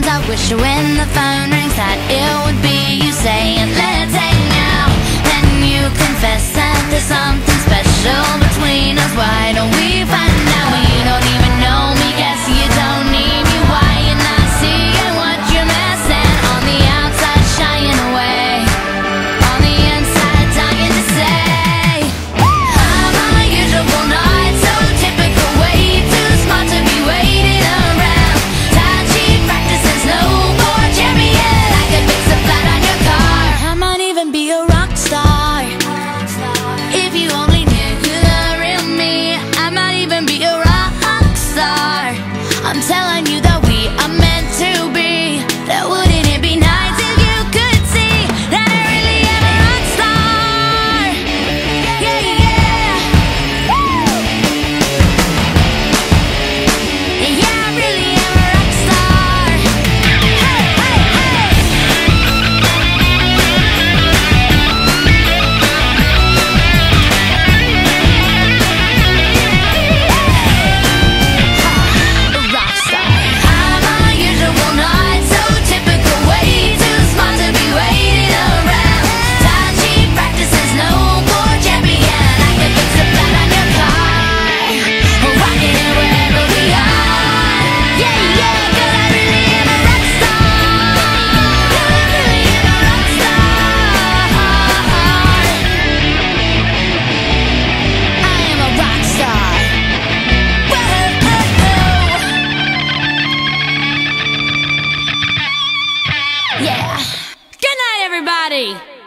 Sometimes I wish when the phone rings that it would be you saying, let's hang out. Then you confess that there's something special between us. Why don't we? Hey.